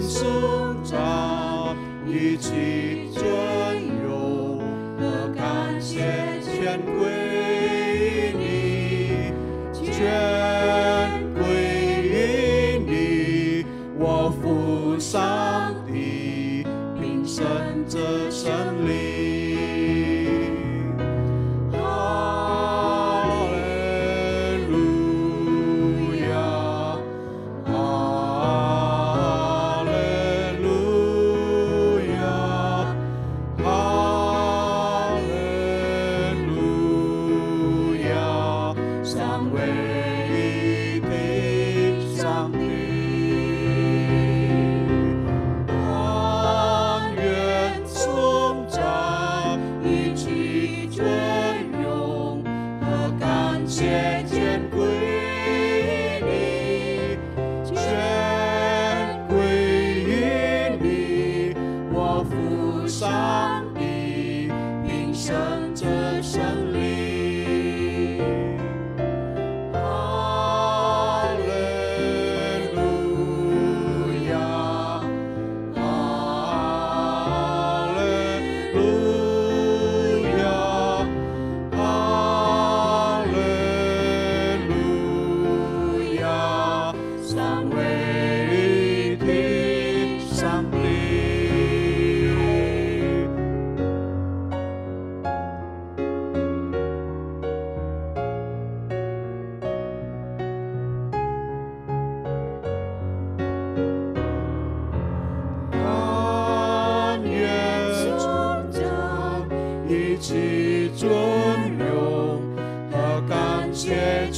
颂赞，一起尊荣和感谢全归你。chỉ chứa nhục, 利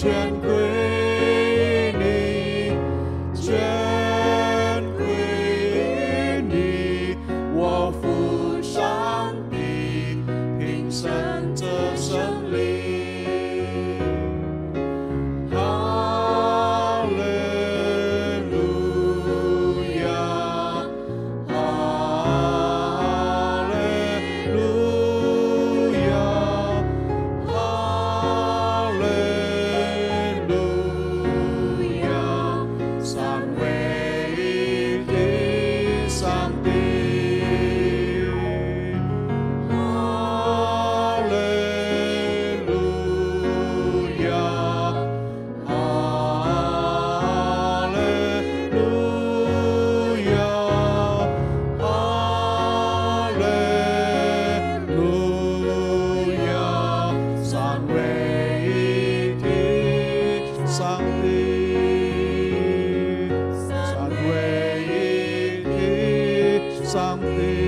全归。something, something, something.